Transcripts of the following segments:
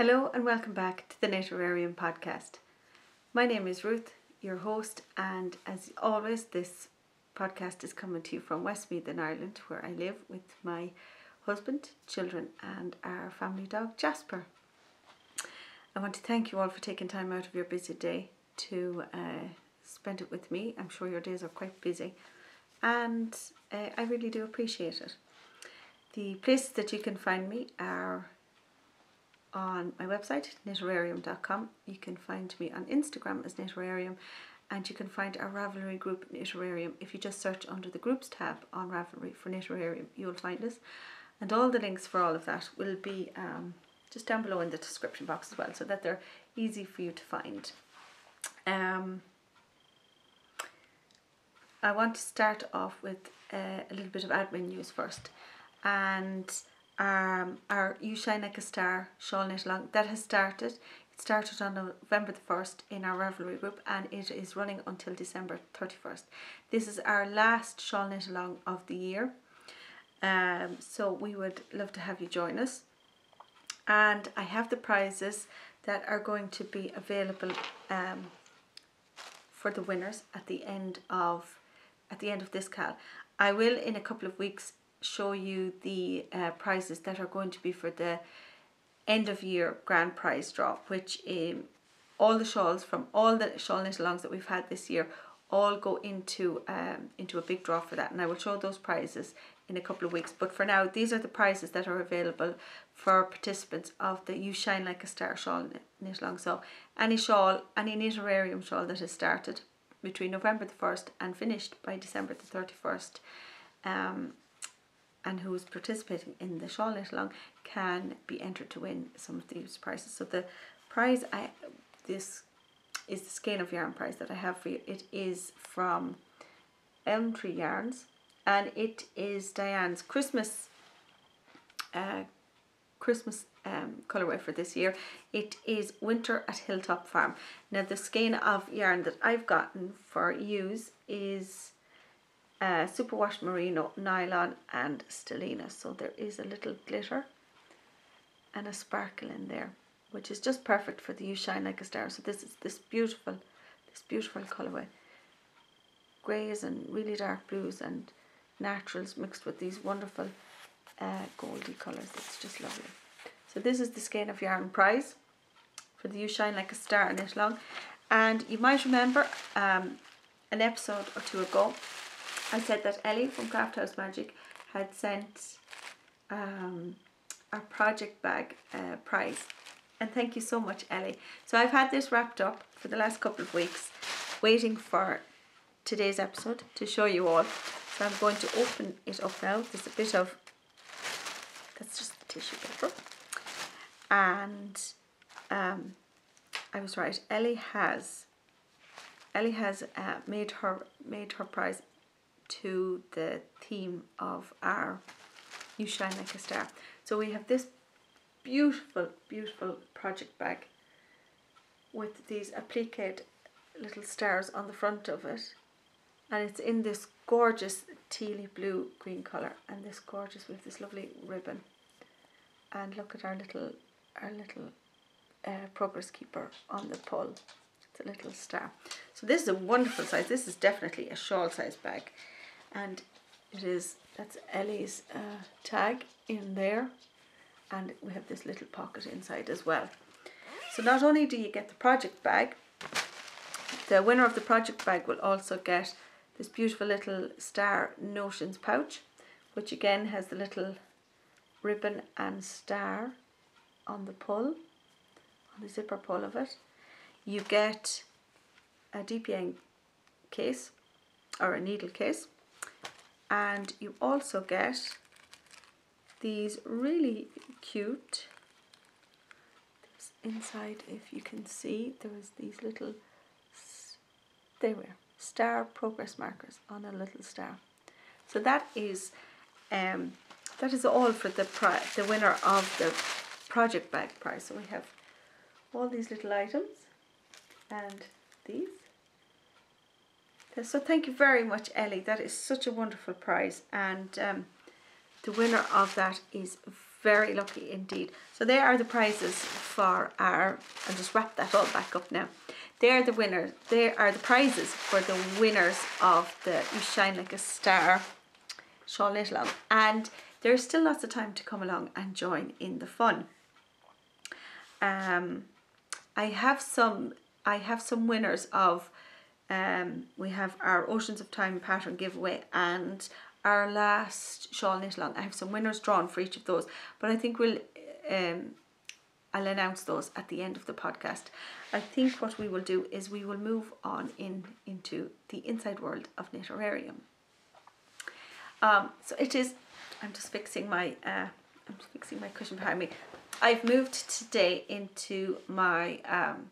Hello and welcome back to the Knitterarium podcast. My name is Ruth, your host, and as always, this podcast is coming to you from Westmeath in Ireland, where I live with my husband, children, and our family dog Jasper. I want to thank you all for taking time out of your busy day to uh, spend it with me. I'm sure your days are quite busy, and uh, I really do appreciate it. The places that you can find me are on my website, knitterarium.com. You can find me on Instagram as Knitterarium, and you can find our Ravelry group Knitterarium. If you just search under the groups tab on Ravelry for Knitterarium, you'll find us. And all the links for all of that will be um, just down below in the description box as well, so that they're easy for you to find. Um, I want to start off with uh, a little bit of admin news first. And um, our You Shine Like a Star shawl knit along that has started. It started on November the 1st in our Ravelry group and it is running until December 31st. This is our last shawl knit along of the year. Um, so we would love to have you join us. And I have the prizes that are going to be available um, for the winners at the end of at the end of this cal. I will in a couple of weeks show you the uh, prizes that are going to be for the end of year grand prize draw which um, all the shawls from all the shawl knit alongs that we've had this year all go into um, into a big draw for that. And I will show those prizes in a couple of weeks. But for now these are the prizes that are available for participants of the You Shine Like a Star shawl knit along so any shawl any knitterarium shawl that has started between November the 1st and finished by December the 31st um, and who is participating in the shawl knit along can be entered to win some of these prizes. So the prize I this is the skein of yarn prize that I have for you. It is from Elm Tree Yarns and it is Diane's Christmas uh, Christmas um, colorway for this year. It is Winter at Hilltop Farm. Now the skein of yarn that I've gotten for use is uh, superwash merino, nylon and stellina. So there is a little glitter and a sparkle in there, which is just perfect for the You Shine Like a Star. So this is this beautiful, this beautiful colorway. Greys and really dark blues and naturals mixed with these wonderful uh, goldy colours. It's just lovely. So this is the Skein of Yarn prize for the You Shine Like a Star knit along. And you might remember um, an episode or two ago I said that Ellie from Craft House Magic had sent um, our project bag uh, prize. And thank you so much, Ellie. So I've had this wrapped up for the last couple of weeks, waiting for today's episode to show you all. So I'm going to open it up now. There's a bit of, that's just the tissue paper. And um, I was right, Ellie has Ellie has uh, made her made her prize to the theme of our You Shine Like a Star. So we have this beautiful, beautiful project bag with these appliqued little stars on the front of it. And it's in this gorgeous tealy blue green colour and this gorgeous with this lovely ribbon. And look at our little our little uh, progress keeper on the pull. It's a little star. So this is a wonderful size. This is definitely a shawl size bag and it is that's Ellie's uh, tag in there. And we have this little pocket inside as well. So not only do you get the project bag the winner of the project bag will also get this beautiful little star notions pouch which again has the little ribbon and star on the pull on the zipper pull of it. You get a DPN case or a needle case and you also get these really cute inside if you can see there is these little there were star progress markers on a little star. So that is um that is all for the the winner of the project bag prize. So we have all these little items and these so thank you very much, Ellie. That is such a wonderful prize. And um, the winner of that is very lucky indeed. So there are the prizes for our, I'll just wrap that all back up now. They are the winners, they are the prizes for the winners of the You Shine Like a Star Knit Along. And there's still lots of time to come along and join in the fun. Um, I have some I have some winners of um, we have our Oceans of Time pattern giveaway and our last shawl knit along. I have some winners drawn for each of those, but I think we'll um, I'll announce those at the end of the podcast. I think what we will do is we will move on in into the inside world of Knitterarium. Um, so it is. I'm just fixing my. Uh, I'm just fixing my cushion behind me. I've moved today into my. Um,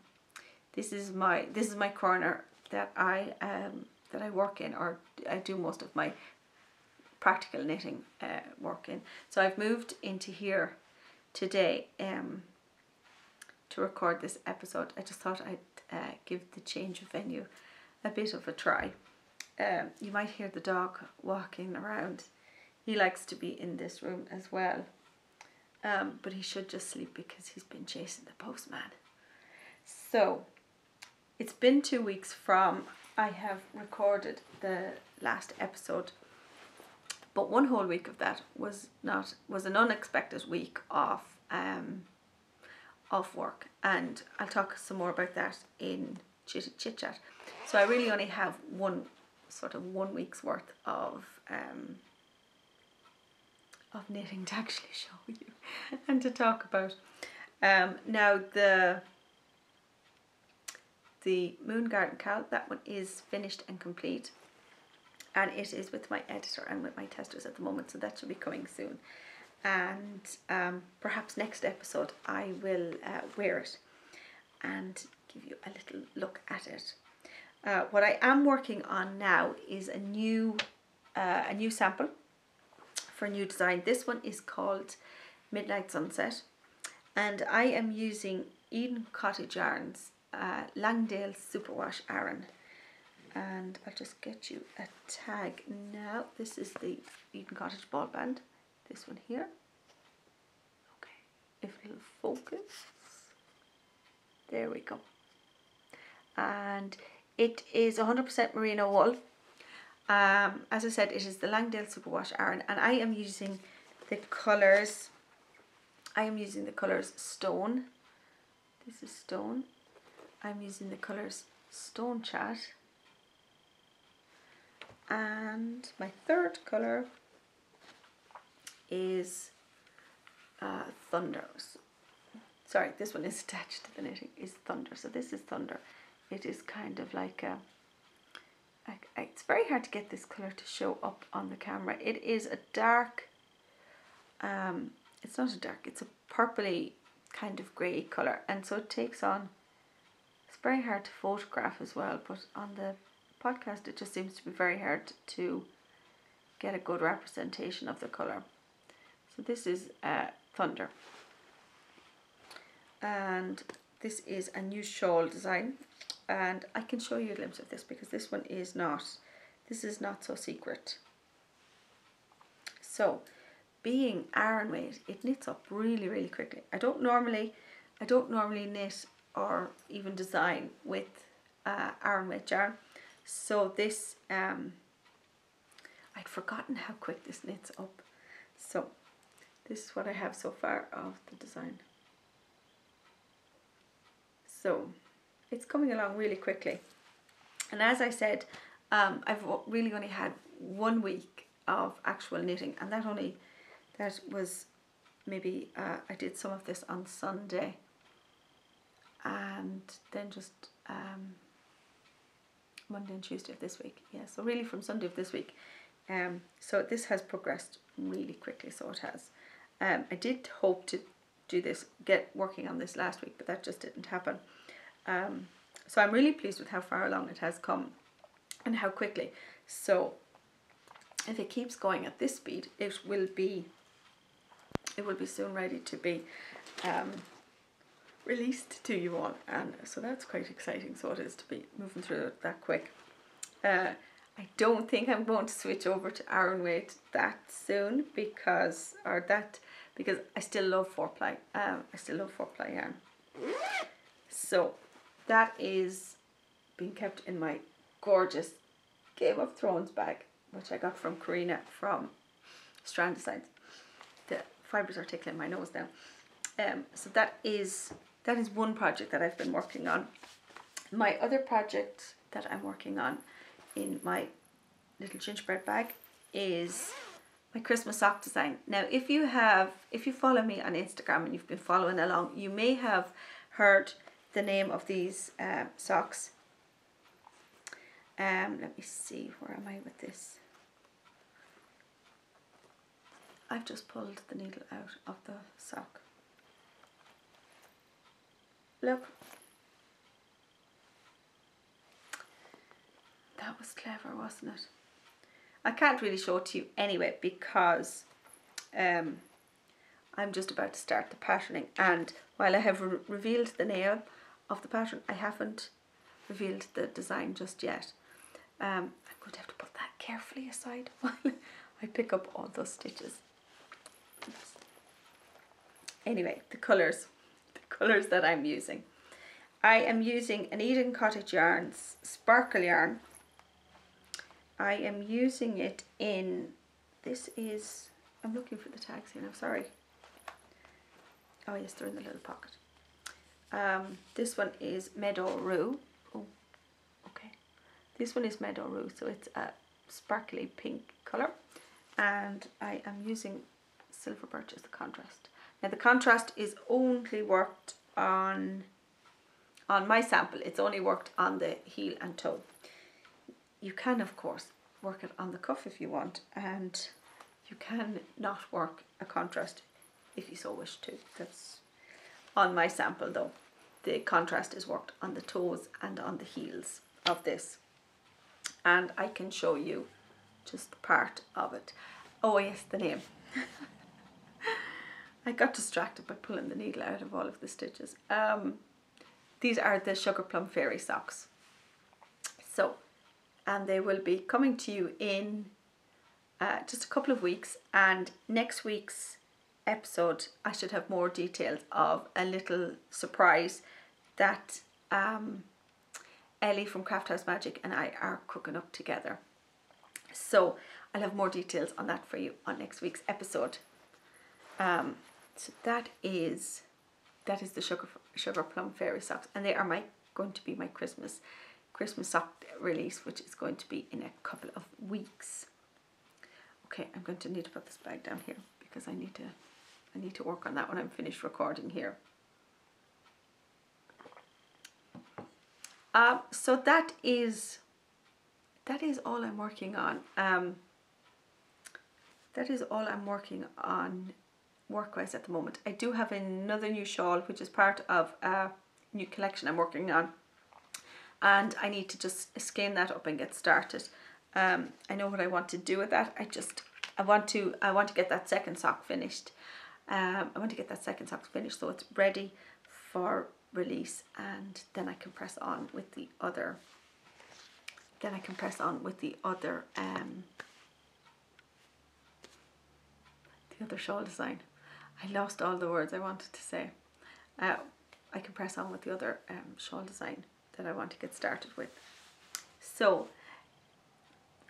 this is my. This is my corner that I um that I work in, or I do most of my practical knitting uh, work in. So I've moved into here today um, to record this episode. I just thought I'd uh, give the change of venue a bit of a try. Um, you might hear the dog walking around. He likes to be in this room as well. Um, but he should just sleep because he's been chasing the postman. So it's been two weeks from I have recorded the last episode but one whole week of that was not was an unexpected week of um work and I'll talk some more about that in chit chit chat. So I really only have one sort of one week's worth of um of knitting to actually show you and to talk about. Um now the the Moon Garden Cowl, that one is finished and complete and it is with my editor and with my testers at the moment so that should be coming soon and um, perhaps next episode I will uh, wear it and give you a little look at it. Uh, what I am working on now is a new uh, a new sample for a new design. This one is called Midnight Sunset and I am using Eden Cottage Yarns uh, Langdale Superwash Aran and I'll just get you a tag now. This is the Eden Cottage ball band. This one here. Okay, if it'll focus. There we go. And it is 100% merino wool. Um, as I said, it is the Langdale Superwash Aran, and I am using the colours. I am using the colours Stone. This is Stone. I'm using the colours Stone Chat and my third color is uh, Thunder. Sorry, this one is attached to the knitting, is Thunder. So this is Thunder. It is kind of like a, a, it's very hard to get this color to show up on the camera. It is a dark, um, it's not a dark, it's a purpley kind of grey color. And so it takes on, very hard to photograph as well, but on the podcast, it just seems to be very hard to get a good representation of the colour. So this is uh, Thunder. And this is a new shawl design. And I can show you a glimpse of this because this one is not, this is not so secret. So, being Aran weight, it knits up really, really quickly. I don't normally, I don't normally knit or even design with uh, weight yarn so this, um, I'd forgotten how quick this knits up. So this is what I have so far of the design. So it's coming along really quickly. And as I said, um, I've really only had one week of actual knitting and that only, that was maybe, uh, I did some of this on Sunday and then just um, Monday and Tuesday of this week. Yeah, so really from Sunday of this week. Um, so this has progressed really quickly, so it has. Um, I did hope to do this, get working on this last week, but that just didn't happen. Um, so I'm really pleased with how far along it has come and how quickly. So if it keeps going at this speed, it will be it will be soon ready to be um, released to you all and so that's quite exciting so it is to be moving through that quick. Uh, I don't think I'm going to switch over to Aran weight that soon because or that because I still love four ply. Um, I still love four ply yarn. So that is being kept in my gorgeous Game of Thrones bag, which I got from Karina from Strand Designs. The fibres are tickling my nose now. Um, so that is that is one project that I've been working on. My other project that I'm working on in my little gingerbread bag is my Christmas sock design. Now, if you have, if you follow me on Instagram and you've been following along, you may have heard the name of these uh, socks. Um, let me see, where am I with this? I've just pulled the needle out of the sock. Look. That was clever, wasn't it? I can't really show it to you anyway because um, I'm just about to start the patterning and while I have re revealed the nail of the pattern I haven't revealed the design just yet. Um, I'm going to have to put that carefully aside while I pick up all those stitches. Anyway, the colours, colours that I'm using. I am using an Eden Cottage Yarns sparkle yarn I am using it in, this is, I'm looking for the tags here now, sorry. Oh yes, they're in the little pocket. Um, this one is Meadow Rue. Oh, okay. This one is Meadow Rue, so it's a sparkly pink colour. And I am using Silver Birch as the contrast. Now the contrast is only worked on, on my sample, it's only worked on the heel and toe. You can, of course, work it on the cuff if you want, and you can not work a contrast if you so wish to. That's on my sample though. The contrast is worked on the toes and on the heels of this. And I can show you just part of it. Oh yes, the name. I got distracted by pulling the needle out of all of the stitches. Um, these are the Sugar Plum Fairy socks. So and they will be coming to you in uh, just a couple of weeks and next week's episode I should have more details of a little surprise that um, Ellie from Craft House Magic and I are cooking up together. So I'll have more details on that for you on next week's episode. Um, that is that is the sugar sugar plum fairy socks and they are my going to be my Christmas Christmas sock release, which is going to be in a couple of weeks. Okay, I'm going to need to put this bag down here because I need to I need to work on that when I'm finished recording here. Um, so that is that is all I'm working on. Um, that is all I'm working on work-wise at the moment. I do have another new shawl which is part of a new collection I'm working on and I need to just skein that up and get started. Um, I know what I want to do with that. I just I want to I want to get that second sock finished. Um, I want to get that second sock finished so it's ready for release and then I can press on with the other then I can press on with the other um, the other shawl design. I lost all the words I wanted to say. Uh, I can press on with the other um, shawl design that I want to get started with. So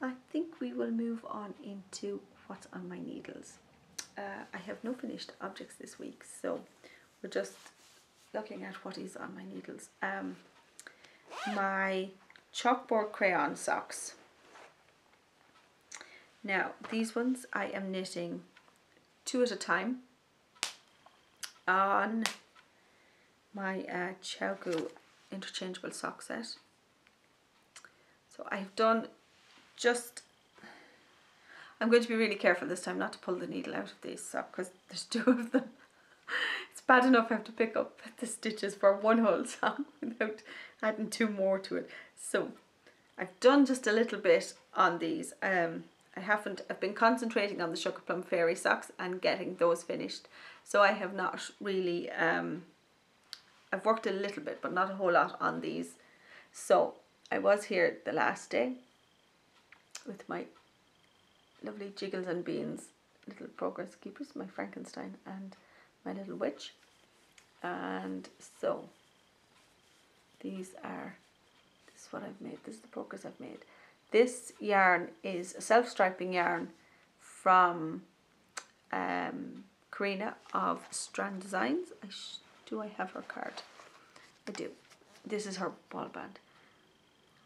I think we will move on into what's on my needles. Uh, I have no finished objects this week, so we're just looking at what is on my needles. Um, my chalkboard crayon socks. Now, these ones I am knitting two at a time on my uh, ChiaoGoo interchangeable sock set. So I've done just, I'm going to be really careful this time not to pull the needle out of these socks because there's two of them. it's bad enough I have to pick up the stitches for one whole sock without adding two more to it. So I've done just a little bit on these. Um, I haven't, I've been concentrating on the Sugar Plum Fairy socks and getting those finished. So I have not really um, I've worked a little bit, but not a whole lot on these. So I was here the last day with my lovely Jiggles and Beans little progress keepers, my Frankenstein and my little witch. And so these are, this is what I've made, this is the progress I've made. This yarn is a self-striping yarn from um, Karina of Strand Designs. I do I have her card? I do. This is her ball band.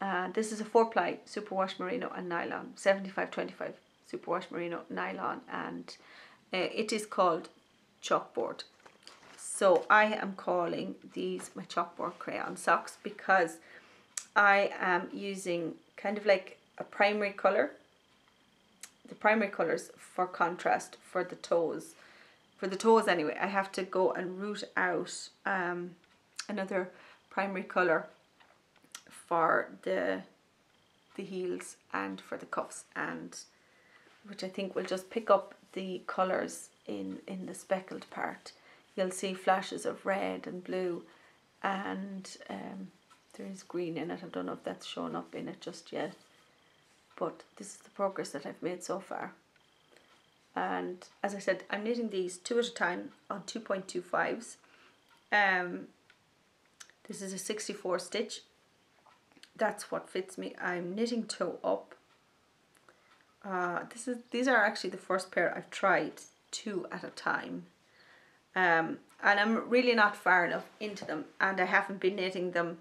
Uh, this is a four ply superwash merino and nylon, 7525 superwash merino nylon, and uh, it is called chalkboard. So I am calling these my chalkboard crayon socks because I am using kind of like a primary colour. The primary colours for contrast for the toes. For the toes anyway, I have to go and root out um, another primary colour for the the heels and for the cuffs and which I think will just pick up the colours in, in the speckled part. You'll see flashes of red and blue and um, there is green in it. I don't know if that's shown up in it just yet. But this is the progress that I've made so far. And as I said, I'm knitting these two at a time on 2.25s. Um, this is a 64 stitch. That's what fits me. I'm knitting toe up. Uh, this is These are actually the first pair I've tried two at a time. Um, and I'm really not far enough into them and I haven't been knitting them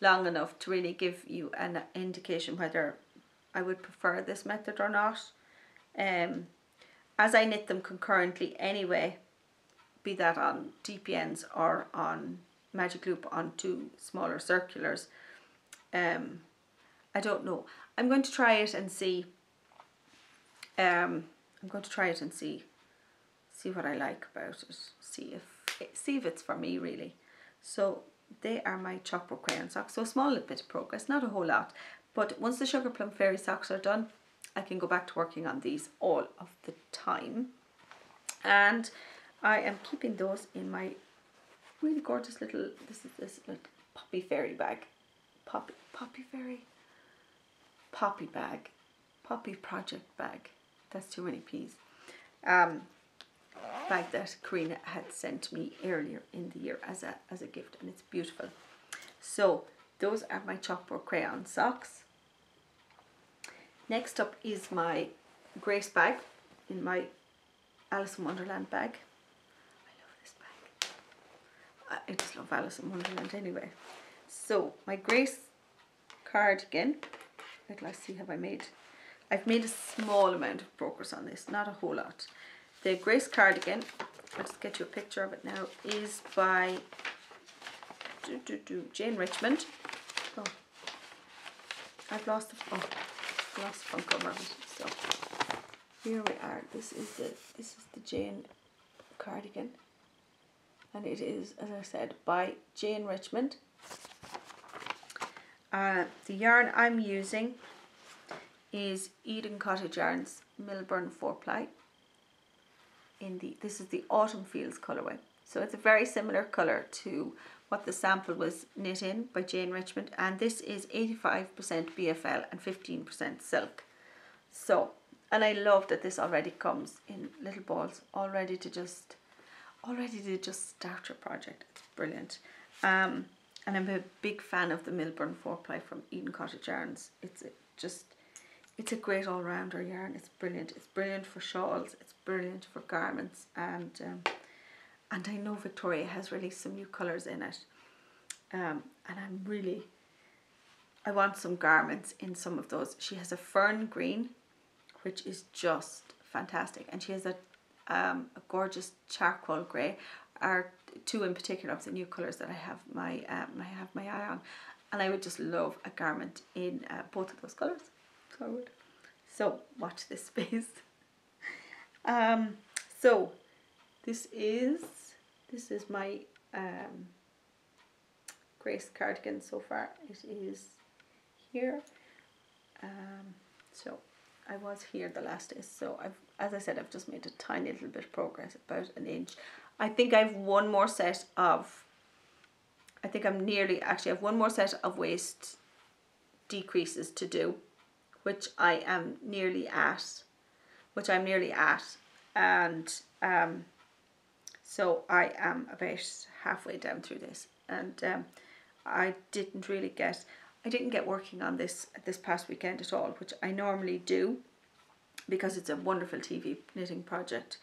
long enough to really give you an indication whether I would prefer this method or not. Um, as I knit them concurrently anyway, be that on DPNs or on magic loop on two smaller circulars, um, I don't know. I'm going to try it and see. Um, I'm going to try it and see, see what I like about it. See if see if it's for me really. So they are my chalkboard crayon socks. So a small little bit of progress, not a whole lot. But once the Sugar Plum Fairy socks are done, I can go back to working on these all of the time. And I am keeping those in my really gorgeous little, this is this little poppy fairy bag. Poppy, poppy fairy? Poppy bag. Poppy project bag. That's too many P's. Um, bag that Karina had sent me earlier in the year as a, as a gift and it's beautiful. So those are my chalkboard crayon socks. Next up is my Grace bag in my Alice in Wonderland bag. I love this bag. I just love Alice in Wonderland anyway. So my Grace cardigan, let's see have I made, I've made a small amount of progress on this, not a whole lot. The Grace cardigan, I'll just get you a picture of it now, is by Jane Richmond. Oh, I've lost the, oh, cover of it. So here we are. This is the this is the Jane cardigan, and it is, as I said, by Jane Richmond. Uh, the yarn I'm using is Eden Cottage Yarns Millburn 4 ply in the, this is the Autumn Fields colorway So it's a very similar colour to what the sample was knit in by Jane Richmond and this is 85% BFL and 15% silk. So, and I love that this already comes in little balls, all ready to just, all ready to just start your project. It's brilliant. Um, and I'm a big fan of the Millburn 4-ply from Eden Cottage Yarns. It's just it's a great all-rounder yarn it's brilliant it's brilliant for shawls it's brilliant for garments and um, and I know Victoria has released some new colours in it. Um, and I'm really I want some garments in some of those. She has a fern green which is just fantastic. And she has a um, a gorgeous charcoal grey. Are two in particular of the new colours that I have my um, I have my eye on. And I would just love a garment in uh, both of those colours. Forward. So watch this space. um, so this is this is my um, Grace cardigan so far. It is here. Um, so I was here the last day. So I've, as I said, I've just made a tiny little bit of progress, about an inch. I think I've one more set of. I think I'm nearly actually. I have one more set of waist decreases to do which I am nearly at, which I'm nearly at, and um, so I am about halfway down through this and um, I didn't really get I didn't get working on this this past weekend at all which I normally do because it's a wonderful TV knitting project.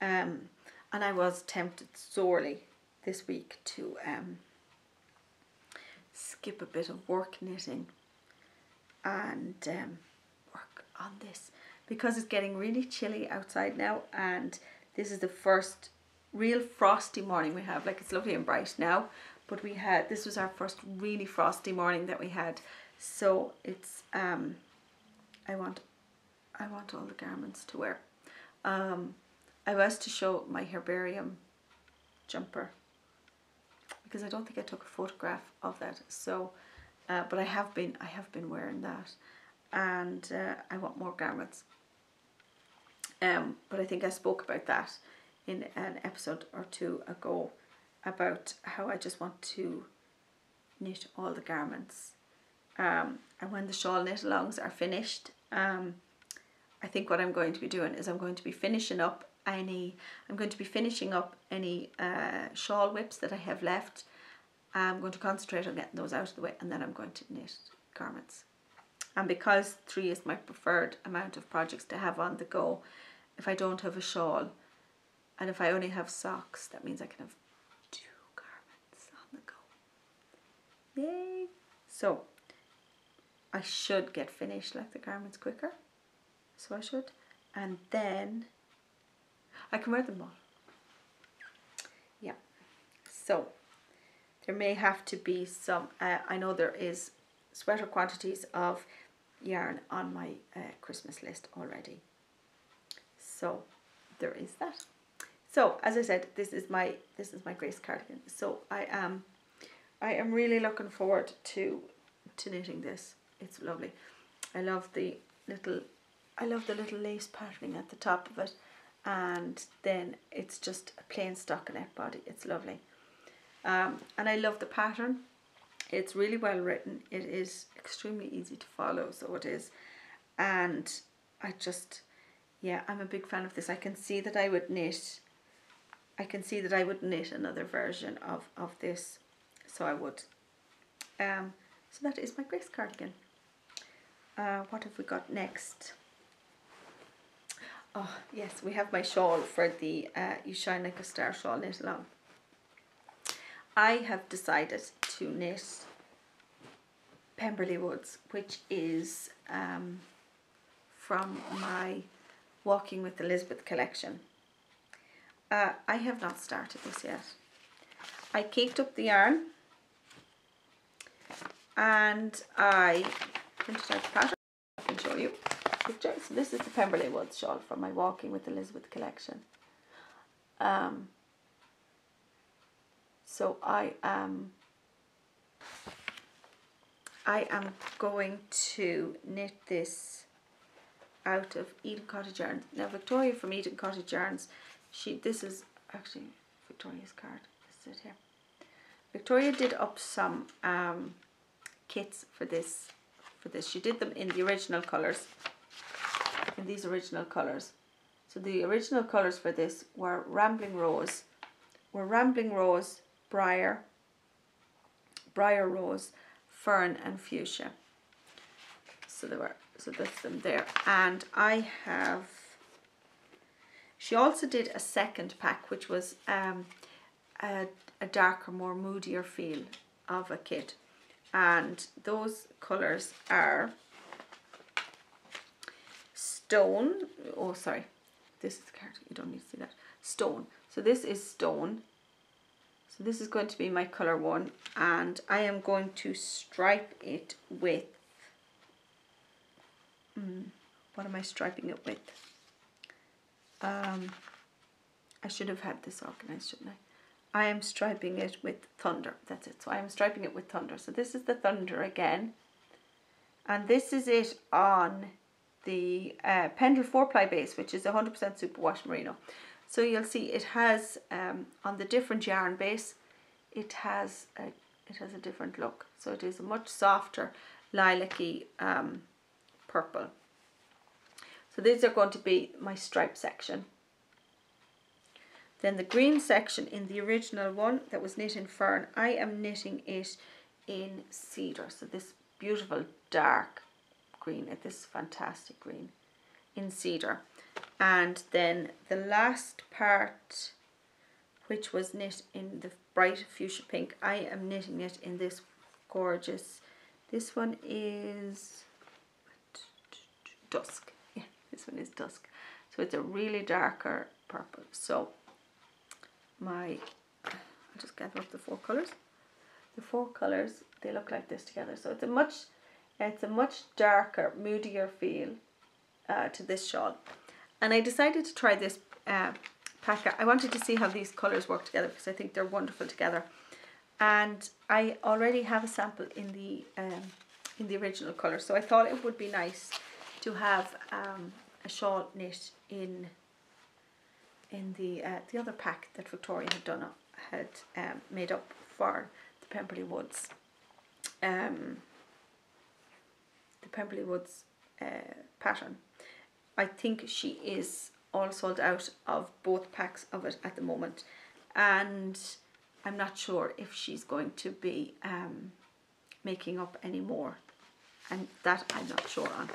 Um, and I was tempted sorely this week to um, skip a bit of work knitting and um, work on this because it's getting really chilly outside now and this is the first real frosty morning we have. Like it's lovely and bright now but we had this was our first really frosty morning that we had. So it's um I want I want all the garments to wear. Um I was to show my herbarium jumper because I don't think I took a photograph of that. So uh, but I have been I have been wearing that. And uh, I want more garments. Um, but I think I spoke about that in an episode or two ago about how I just want to knit all the garments. Um, and when the shawl knit alongs are finished um, I think what I'm going to be doing is I'm going to be finishing up any I'm going to be finishing up any uh, shawl WIPs that I have left. I'm going to concentrate on getting those out of the way and then I'm going to knit garments. And because three is my preferred amount of projects to have on the go if I don't have a shawl and if I only have socks that means I can have two garments on the go. Yay. So I should get finished like the garments quicker. So I should. And then I can wear them all. Yeah. So there may have to be some uh, I know there is sweater quantities of yarn on my uh, Christmas list already. So there is that so as I said this is my this is my Grace cardigan. So I am I am really looking forward to to knitting this. It's lovely. I love the little I love the little lace patterning at the top of it and then it's just a plain stockinette body. It's lovely. Um, and I love the pattern. It's really well written. It is extremely easy to follow so it is. And I just yeah I'm a big fan of this. I can see that I would knit I can see that I would knit another version of, of this so I would. Um, so that is my Grace cardigan. Uh, what have we got next? Oh yes we have my shawl for the uh, you shine like a star shawl knit along. I have decided to knit Pemberley Woods, which is um, from my Walking with Elizabeth collection. Uh, I have not started this yet. I caked up the yarn and I printed out the pattern. I can show you. So this is the Pemberley Woods shawl from my Walking with Elizabeth collection. Um, so I am I am going to knit this out of Eden Cottage Yarns. Now Victoria from Eden Cottage Yarns, she this is actually Victoria's card. This is it here. Victoria did up some um, kits for this for this. She did them in the original colours. In these original colours. So the original colours for this were Rambling Rose, were Rambling Rose, briar, briar rose, fern and fuchsia. So there were so that's them there. And I have she also did a second pack which was um, a, a darker, more moodier feel of a kit. And those colours are stone. Oh, sorry. This is the card. You don't need to see that. Stone. So this is stone so this is going to be my colour one and I am going to stripe it with, mm, what am I striping it with? Um, I should have had this organised, shouldn't I? I am striping it with Thunder, that's it. So I am striping it with Thunder. So this is the Thunder again. And this is it on the uh, Pendle 4-ply base, which is 100% superwash merino. So you'll see it has um, on the different yarn base, it has a it has a different look. So it is a much softer lilac-y um, purple. So these are going to be my stripe section. Then the green section in the original one that was knit in fern, I am knitting it in cedar. So this beautiful dark green, uh, this fantastic green in cedar. And then the last part, which was knit in the bright fuchsia pink, I am knitting it in this gorgeous, this one is dusk. This one is dusk. So it's a really darker purple. So my, I'll just gather up the four colours. The four colours, they look like this together. So it's a much, it's a much darker, moodier feel uh, to this shawl. And I decided to try this uh, packet. I wanted to see how these colours work together because I think they're wonderful together. And I already have a sample in the um, in the original colour. So I thought it would be nice to have um, a shawl knit in in the uh, the other pack that Victoria had done up, had um, made up for the Pemberley Woods. Um, the Pemberley Woods uh, pattern. I think she is all sold out of both packs of it at the moment, and I'm not sure if she's going to be um, making up any more, and that I'm not sure on.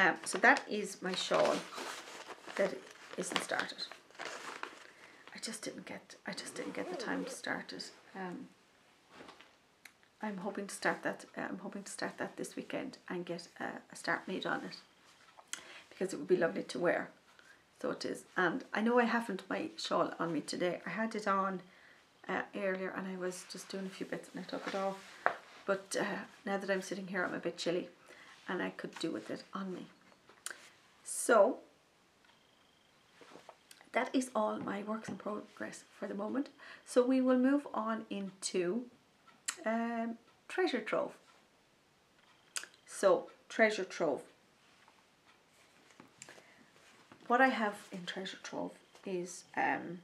Um, so that is my shawl that isn't started. I just didn't get I just didn't get the time to start it. Um, I'm hoping to start that. Uh, I'm hoping to start that this weekend and get a, start made on it because it would be lovely to wear. So it is, and I know I haven't my shawl on me today. I had it on uh, earlier and I was just doing a few bits and I took it off. But uh, now that I'm sitting here, I'm a bit chilly and I could do with it on me. So that is all my works in progress for the moment. So we will move on into um, treasure trove. So treasure trove. What I have in treasure trove is um,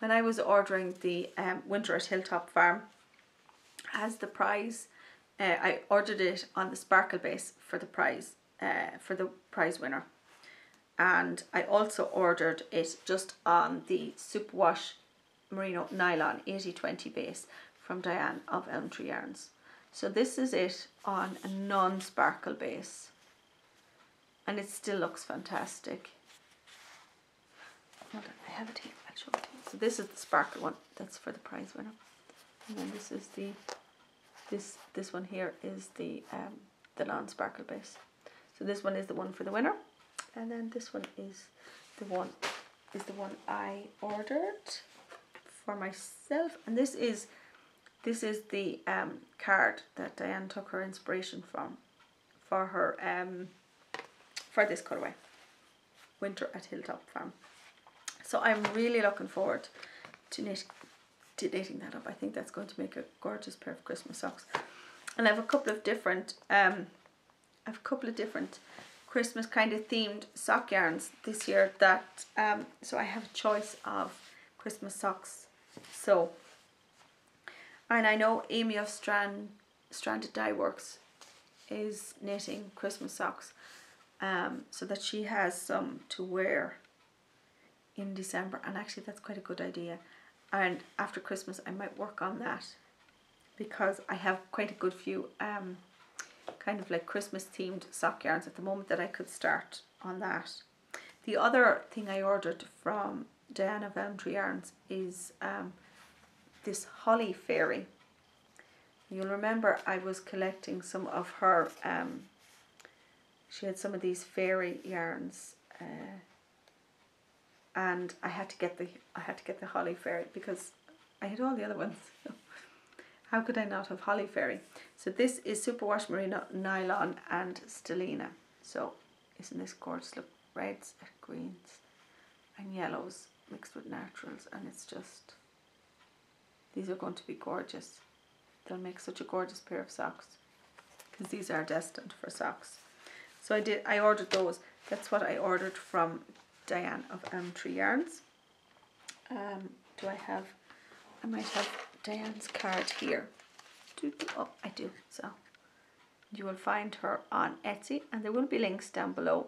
when I was ordering the um, winter at Hilltop Farm as the prize, uh, I ordered it on the sparkle base for the prize uh, for the prize winner and I also ordered it just on the Superwash Merino Nylon 80-20 base from Diane of Elm Tree Yarns. So this is it on a non-sparkle base and it still looks fantastic. Hold on, I have it here, I'll show it. So this is the sparkle one, that's for the prize winner. And then this is the, this this one here is the um, the non-sparkle base. So this one is the one for the winner and then this one is the one is the one I ordered for myself and this is this is the um, card that Diane took her inspiration from for her um, for this colourway winter at Hilltop Farm so I'm really looking forward to, knit, knitting that up. I think that's going to make a gorgeous pair of Christmas socks. And I have a couple of different um, I have a couple of different Christmas kind of themed sock yarns this year that um, so I have a choice of Christmas socks. So and I know Amy of Strand Stranded Dye Works is knitting Christmas socks um, so that she has some to wear in December and actually that's quite a good idea and after Christmas I might work on that because I have quite a good few um, kind of like Christmas themed sock yarns at the moment that I could start on that. The other thing I ordered from Diana Elm Yarns is um, this Holly Fairy. You'll remember I was collecting some of her, um, she had some of these fairy yarns uh, and I had to get the I had to get the Holly Fairy because I had all the other ones. How could I not have Holly Fairy? So this is Superwash Merino Nylon and Stellina. So isn't this gorgeous? Look, reds and greens and yellows mixed with naturals and it's just, these are going to be gorgeous. They'll make such a gorgeous pair of socks because these are destined for socks. So I did, I ordered those. That's what I ordered from Diane of Elm Tree Yarns. Um, do I have, I might have Diane's card here. Oh, I do. So you will find her on Etsy and there will be links down below.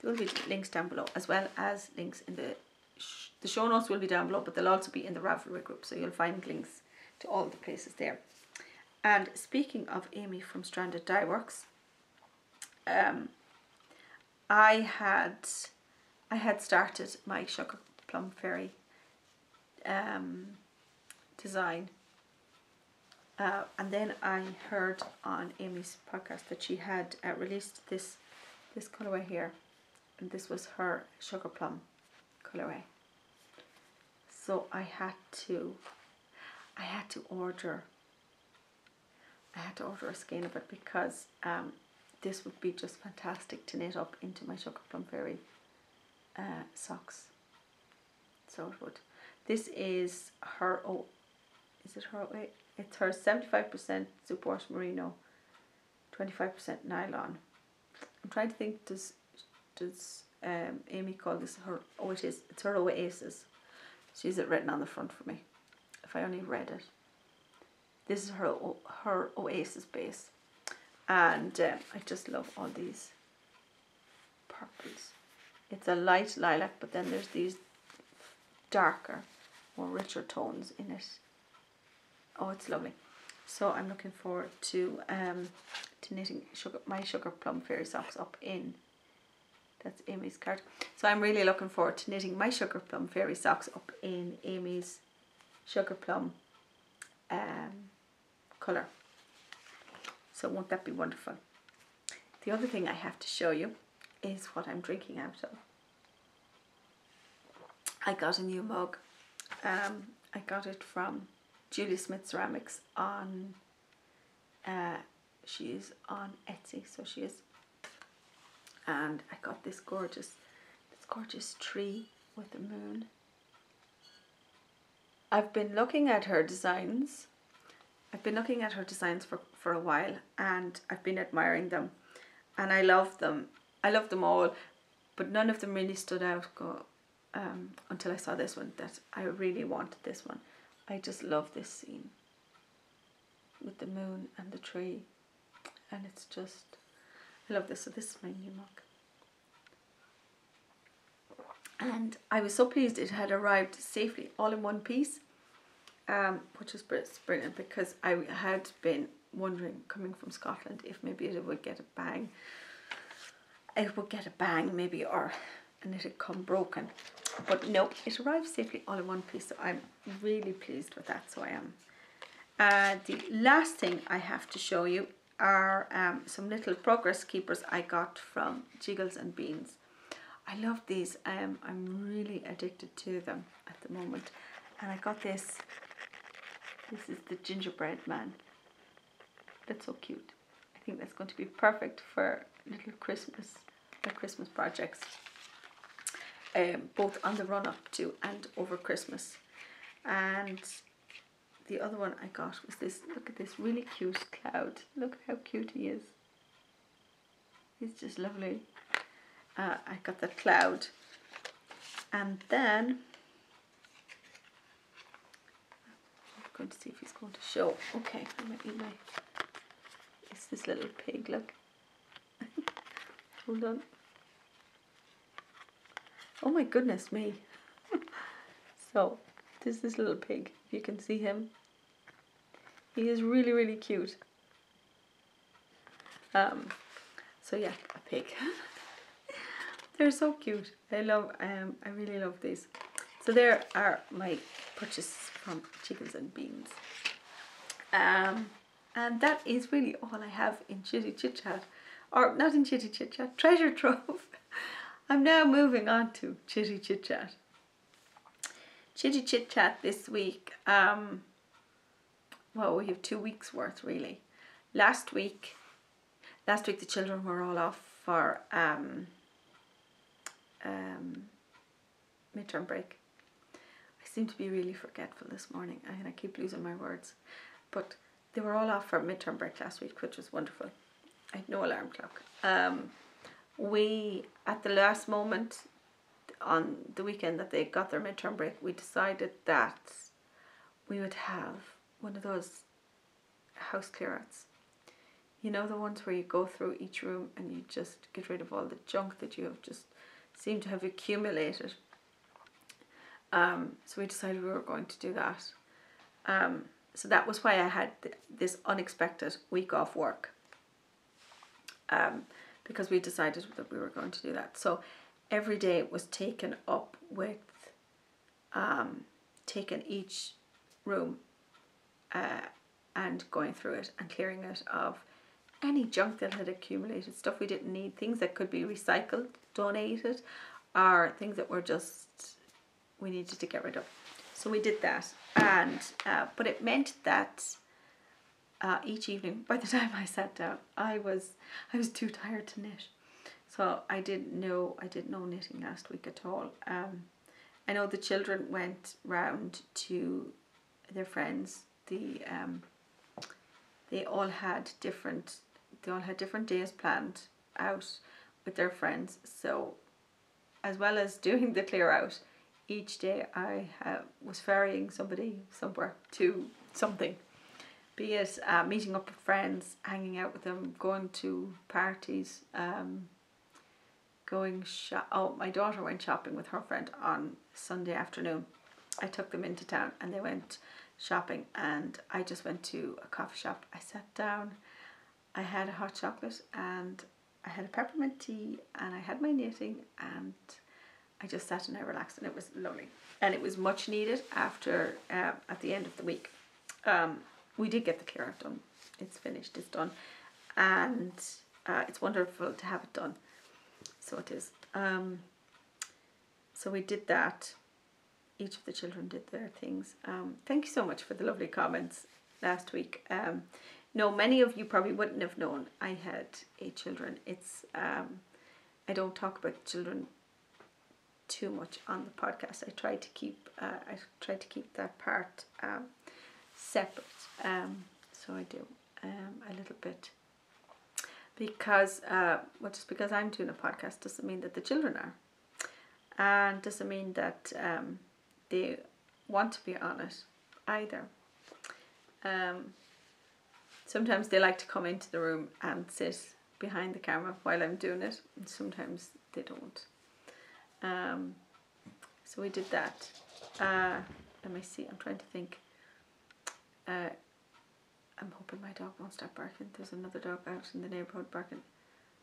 There will be links down below as well as links in the sh- the show notes will be down below, but they'll also be in the Ravelry group, so you'll find links to all the places there. And speaking of Amy from Stranded Dye Works, um, I had I had started my sugar plum fairy um, design, uh, and then I heard on Amy's podcast that she had uh, released this this colorway here, and this was her sugar plum colorway. So I had to I had to order I had to order a skein of it because um, this would be just fantastic to knit up into my Sugar Plum Fairy uh, socks. So it would. This is her, oh, is it her, wait, it's her 75% Superwash Merino, 25% nylon. I'm trying to think, does, does um, Amy call this her, oh it is, it's her Oasis. She's it written on the front for me, if I only read it. This is her, her Oasis base and um, I just love all these purples. It's a light lilac, but then there's these darker, more richer tones in it. Oh, it's lovely. So I'm looking forward to um to knitting sugar my sugar plum fairy socks up in. That's Amy's card. So I'm really looking forward to knitting my sugar plum fairy socks up in Amy's sugar plum um colour. So won't that be wonderful? The other thing I have to show you is what I'm drinking out of. I got a new mug. Um, I got it from Julie Smith Ceramics on, uh, she is on Etsy, so she is. And I got this gorgeous, this gorgeous tree with the moon. I've been looking at her designs I've been looking at her designs for, for a while and I've been admiring them and I love them. I love them all, but none of them really stood out go, um, until I saw this one that I really wanted this one. I just love this scene with the moon and the tree and it's just, I love this. So this is my new mug. And I was so pleased it had arrived safely all in one piece um, which is brilliant because I had been wondering coming from Scotland if maybe it would get a bang. It would get a bang maybe or and it had come broken. But no, it arrived safely all in one piece. So I'm really pleased with that. So I am. Uh, the last thing I have to show you are um, some little progress keepers I got from Jiggles and Beans. I love these. Um, I'm really addicted to them at the moment. And I got this this is the gingerbread man. That's so cute. I think that's going to be perfect for little Christmas, Christmas projects. Um, both on the run up to and over Christmas. And the other one I got was this, look at this really cute cloud. Look how cute he is. He's just lovely. Uh, I got that cloud. And then I'm going to see if he's going to show. Okay, I might need my. It's this little pig, look. Hold on. Oh my goodness me. so, there's this little pig. if You can see him. He is really, really cute. Um, so yeah, a pig. They're so cute. I love, um, I really love these. So there are my purchases from Chickens and Beans. Um, and that is really all I have in Chitty Chit Chat. Or not in Chitty Chit Chat, Treasure Trove. I'm now moving on to Chitty Chit Chat. Chitty Chit Chat this week. Um, well, we have two weeks worth really. Last week, last week the children were all off for um, um, midterm break I seem to be really forgetful this morning and I keep losing my words. But they were all off for midterm break last week, which was wonderful. I had no alarm clock. Um, we, at the last moment on the weekend that they got their midterm break, we decided that we would have one of those house clearouts. You know, the ones where you go through each room and you just get rid of all the junk that you have just seem to have accumulated Um, so we decided we were going to do that. Um, so that was why I had th- this unexpected week off work. Um, because we decided that we were going to do that. So every day was taken up with um, taking each room uh, and going through it and clearing it of any junk that had accumulated, stuff we didn't need, things that could be recycled, donated, or things that were just we needed to get rid of. So we did that, and uh, but it meant that uh, each evening, by the time I sat down, I was I was too tired to knit. So I didn't know I didn't know knitting last week at all. Um, I know the children went round to their friends. The um, they all had different they all had different days planned out with their friends. So as well as doing the clear out, each day I uh, was ferrying somebody somewhere to something. Be it uh, meeting up with friends, hanging out with them, going to parties, um, going shop. Oh, my daughter went shopping with her friend on Sunday afternoon. I took them into town and they went shopping, and I just went to a coffee shop. I sat down, I had a hot chocolate, and I had a peppermint tea, and I had my knitting, and I just sat and I relaxed, and it was lovely. And it was much needed after uh, at the end of the week. Um, we did get the clear out done. It's finished. It's done, and uh, it's wonderful to have it done. So it is. Um, so we did that. Each of the children did their things. Um, thank you so much for the lovely comments last week. Um, no, many of you probably wouldn't have known I had eight children. It's um, I don't talk about children too much on the podcast. I try to keep uh, I try to keep that part um, separate. Um, so I do um, a little bit because uh, well, just because I'm doing a podcast doesn't mean that the children are, and doesn't mean that um, they want to be on it either. Um, sometimes they like to come into the room and sit behind the camera while I'm doing it, and sometimes they don't. Um, so we did that. Uh, let me see. I'm trying to think. Uh, I'm hoping my dog won't stop barking. There's another dog out in the neighborhood barking.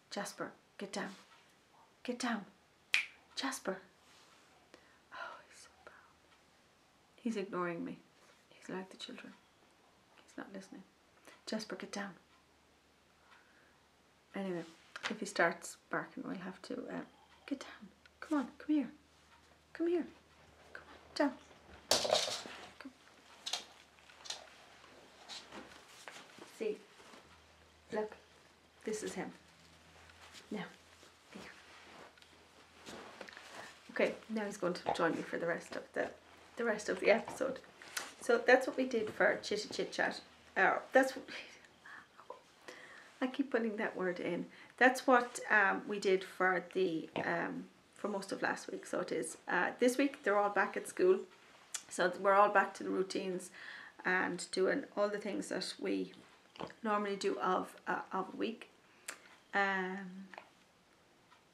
Jasper, get down. Get down. Jasper. Oh, he's so bad. He's ignoring me. He's like the children. He's not listening. Jasper, get down. Anyway, if he starts barking, we'll have to uh, get down. Come on, come here. Come here. Come on, down. Come. See, look, this is him. Now, here. Okay, now he's going to join me for the rest of the the rest of the episode. So that's what we did for chitty chit chat. Uh, that's what I keep putting that word in. That's what um, we did for the um, for most of last week. So it is uh, this week. They're all back at school, so we're all back to the routines and doing all the things that we normally do of uh, of a week. Um,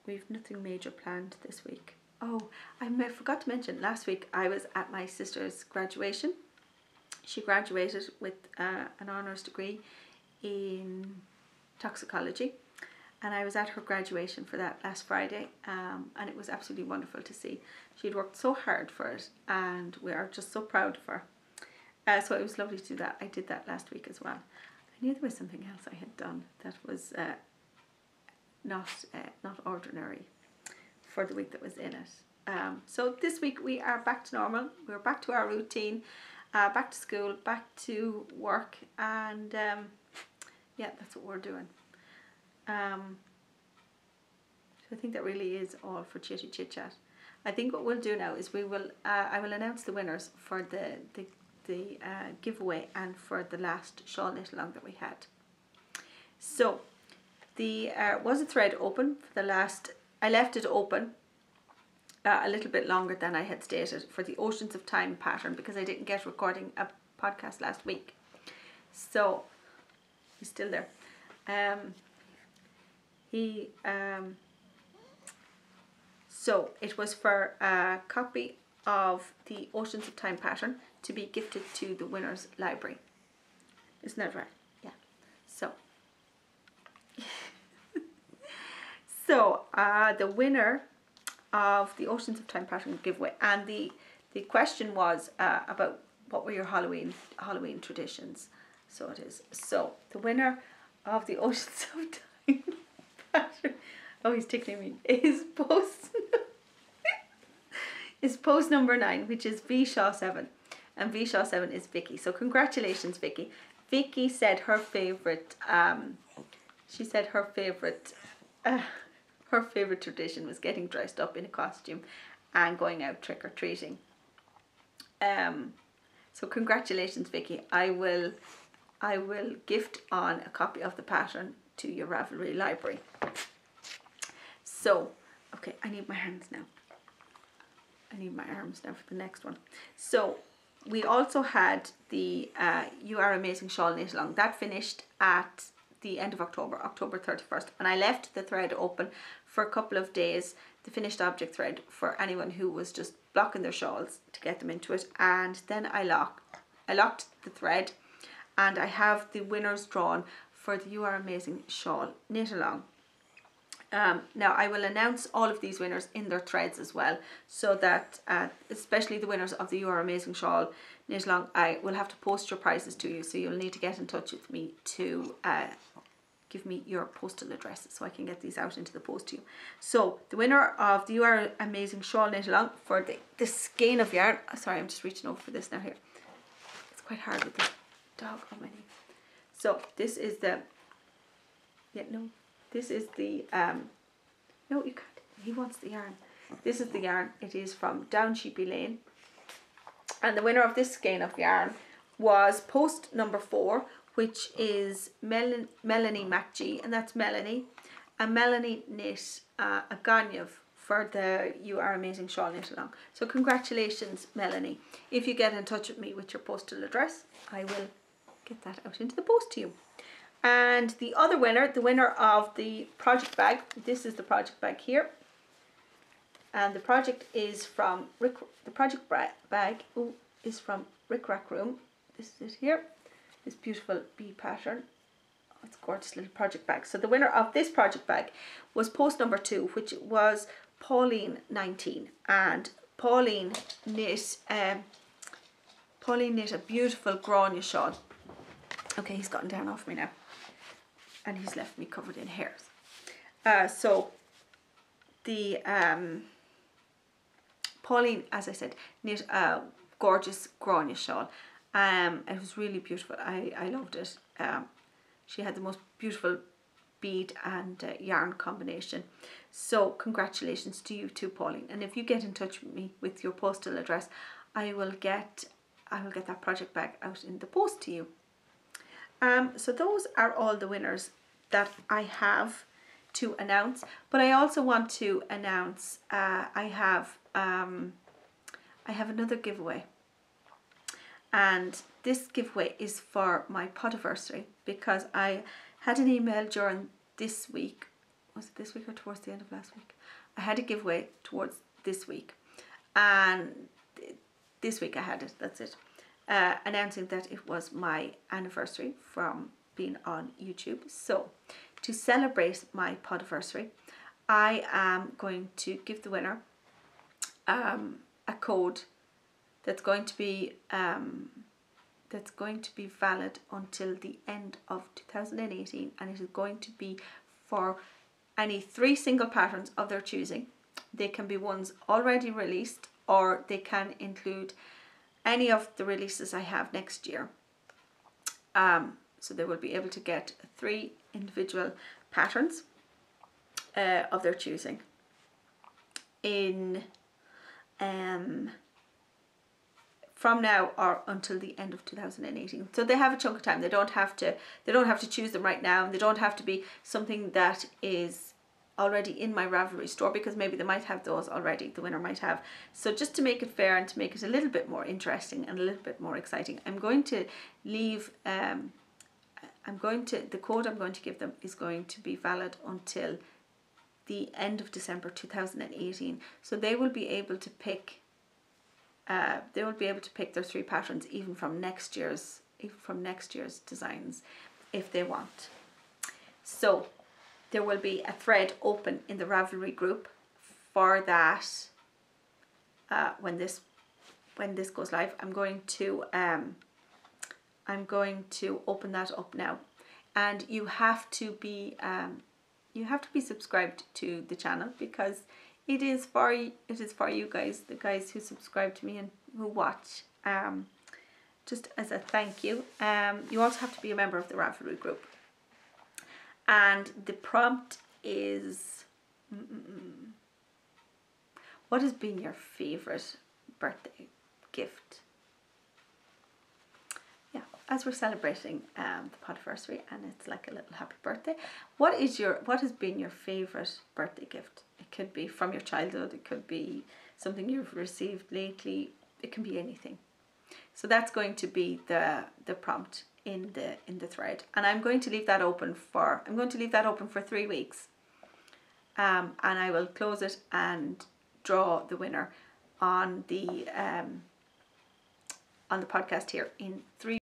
we've nothing major planned this week. Oh, I forgot to mention last week I was at my sister's graduation. She graduated with uh, an honours degree in toxicology, and I was at her graduation for that last Friday, um, and it was absolutely wonderful to see. She'd worked so hard for it, and we are just so proud of her. Uh, so it was lovely to do that. I did that last week as well. I knew there was something else I had done that was uh, not uh, not ordinary for the week that was in it. Um, so this week we are back to normal. We're back to our routine, uh, back to school, back to work, and um, yeah, that's what we're doing. Um, so I think that really is all for chitty chit chat. I think what we'll do now is we will uh, I will announce the winners for the the the uh, giveaway and for the last shawl knit along that we had. So the uh, was a thread open for the last I left it open uh, a little bit longer than I had stated for the Oceans of Time pattern because I didn't get recording a podcast last week. So he's still there. Um, he um, so it was for a copy of the Oceans of Time pattern to be gifted to the winner's library. Isn't that right? Yeah. So, so uh, the winner of the Oceans of Time pattern giveaway, and the the question was uh, about what were your Halloween Halloween traditions. So it is. So the winner of the Oceans of Time pattern. Oh, he's tickling me. Is post is post number nine, which is V Shaw seven, and V Shaw seven is Vicky. So congratulations, Vicky. Vicky said her favorite. Um, she said her favorite. Uh, her favorite tradition was getting dressed up in a costume and going out trick or treating. Um, so congratulations, Vicky. I will, I will gift on a copy of the pattern to your Ravelry library. So, okay, I need my hands now. I need my arms now for the next one. So, we also had the uh, You Are Amazing Shawl Knit Along. That finished at the end of October, October 31st. And I left the thread open for a couple of days, the finished object thread, for anyone who was just blocking their shawls to get them into it. And then I locked, I locked the thread and I have the winners drawn for the You Are Amazing Shawl Knit Along. Um, now I will announce all of these winners in their threads as well so that uh, especially the winners of the You Are Amazing Shawl Knit Along I will have to post your prizes to you so you'll need to get in touch with me to uh, give me your postal address so I can get these out into the post to you. So the winner of the You Are Amazing Shawl Knit Along for the, the skein of yarn, sorry I'm just reaching over for this now here. It's quite hard with the dog on my knee. So this is the, yeah no, this is the, um, no you can't, he wants the yarn. This is the yarn, it is from Down Sheepy Lane. And the winner of this skein of yarn was post number four, which is Mel Melanie MacG, and that's Melanie. And Melanie knit uh, a Ganyev for the You Are Amazing Shawl Knit Along. So congratulations, Melanie. If you get in touch with me with your postal address, I will get that out into the post to you. And the other winner, the winner of the project bag, this is the project bag here. And the project is from Rick, the project bag ooh, is from Rick Rack Room. This is it here this beautiful bee pattern. Oh, it's gorgeous little project bag. So the winner of this project bag was post number two, which was Pauline 19. And Pauline knit, um, Pauline knit a beautiful Grania shawl. Okay, he's gotten down off me now. And he's left me covered in hairs. Uh, so the um, Pauline, as I said, knit a gorgeous Grania shawl um, it was really beautiful. I, I loved it. Um, she had the most beautiful bead and uh, yarn combination. So congratulations to you too, Pauline. And if you get in touch with me with your postal address, I will get I will get that project bag out in the post to you. Um, so those are all the winners that I have to announce. But I also want to announce uh, I have um, I have another giveaway. And this giveaway is for my podiversary because I had an email during this week. Was it this week or towards the end of last week? I had a giveaway towards this week. And this week I had it. That's it uh, announcing that it was my anniversary from being on YouTube so to celebrate my podiversary I am going to give the winner um, a code that's going to be um, that's going to be valid until the end of 2018 and it is going to be for any three single patterns of their choosing. They can be ones already released or they can include any of the releases I have next year. Um, so they will be able to get three individual patterns uh, of their choosing. In um, from now or until the end of 2018 so they have a chunk of time. They don't have to they don't have to choose them right now. They don't have to be something that is already in my Ravelry store because maybe they might have those already the winner might have so just to make it fair and to make it a little bit more interesting and a little bit more exciting I'm going to leave um, I'm going to the code I'm going to give them is going to be valid until the end of December 2018 so they will be able to pick uh, they will be able to pick their three patterns even from next year's even from next year's designs if they want. So there will be a thread open in the Ravelry group for that uh, when this when this goes live. I'm going to um, I'm going to open that up now. And you have to be um, you have to be subscribed to the channel because it is for it is for you guys the guys who subscribe to me and who watch. Um, just as a thank you. Um, you also have to be a member of the Ravelry group and the prompt is what has been your favorite birthday gift? Yeah, as we're celebrating um, the podiversary and it's like a little happy birthday what is your what has been your favorite birthday gift? It could be from your childhood it could be something you've received lately it can be anything. So that's going to be the the prompt in the in the thread. And I'm going to leave that open for I'm going to leave that open for three weeks. Um, and I will close it and draw the winner on the um, on the podcast here in three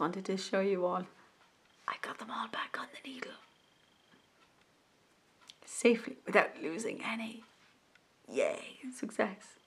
wanted to show you all. I got them all back on the needle. Safely, without losing any. Yay, success.